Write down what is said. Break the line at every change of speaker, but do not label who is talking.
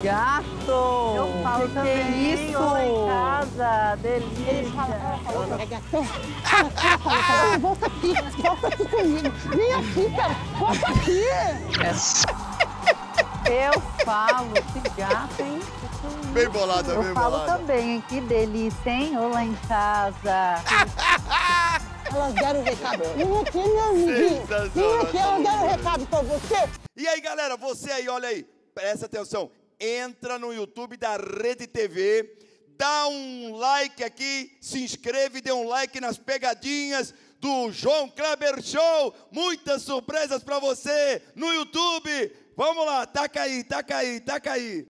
Gato!
Eu falo
que
também,
que é isso?
ó, em casa, delícia.
Ele fala, ela falou, fala, fala, volta aqui, volta aqui comigo. Vem aqui, cara, volta aqui.
Eu falo, que gato, hein?
Bem bolada,
Eu
bem
falo
bolada.
também, hein? Que delícia, hein? Ou lá em casa.
Elas deram o recado. Vem aqui, meu amiguinho.
Sensacional,
Vem aqui, elas deram o recado pra você.
E aí, galera, você aí, olha aí, presta atenção. Entra no YouTube da Rede TV, dá um like aqui, se inscreve, dê um like nas pegadinhas do João Kleber Show. Muitas surpresas pra você no YouTube. Vamos lá, taca aí, taca aí, taca aí.